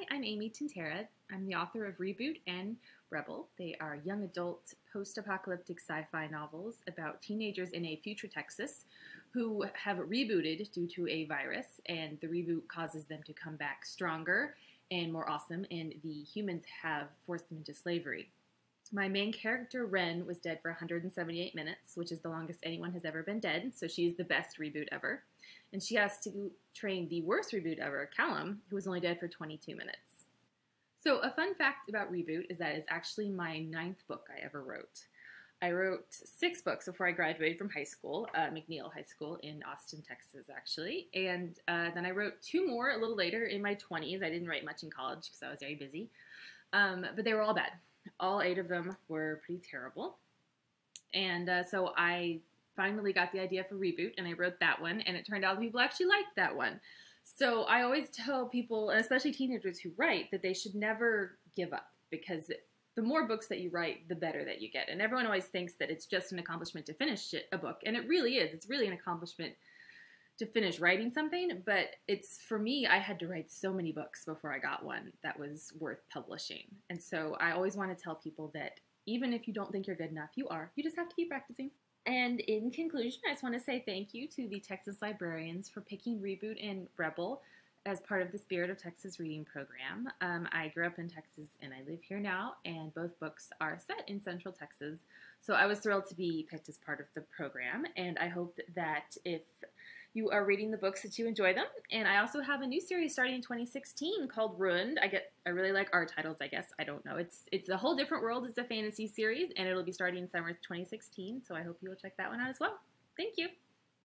Hi, I'm Amy Tintera. I'm the author of Reboot and Rebel. They are young adult post apocalyptic sci fi novels about teenagers in a future Texas who have rebooted due to a virus, and the reboot causes them to come back stronger and more awesome, and the humans have forced them into slavery. My main character, Ren, was dead for 178 minutes, which is the longest anyone has ever been dead, so she's the best reboot ever. And she has to train the worst reboot ever, Callum, who was only dead for 22 minutes. So, a fun fact about Reboot is that it's actually my ninth book I ever wrote. I wrote six books before I graduated from high school, uh, McNeil High School in Austin, Texas, actually. And uh, then I wrote two more a little later in my 20s. I didn't write much in college because I was very busy. Um, but they were all bad. All eight of them were pretty terrible. And uh, so I finally got the idea for Reboot and I wrote that one. And it turned out people actually liked that one. So I always tell people, especially teenagers who write, that they should never give up because the more books that you write, the better that you get. And everyone always thinks that it's just an accomplishment to finish a book, and it really is. It's really an accomplishment to finish writing something, but it's for me, I had to write so many books before I got one that was worth publishing. And so I always want to tell people that even if you don't think you're good enough, you are. You just have to keep practicing. And in conclusion, I just want to say thank you to the Texas librarians for picking Reboot and Rebel as part of the Spirit of Texas reading program. Um, I grew up in Texas and I live here now, and both books are set in Central Texas. So I was thrilled to be picked as part of the program, and I hope that if you are reading the books that you enjoy them. And I also have a new series starting in 2016 called Ruined. I get I really like our titles, I guess. I don't know. It's it's a whole different world. It's a fantasy series and it'll be starting in summer 2016, so I hope you will check that one out as well. Thank you.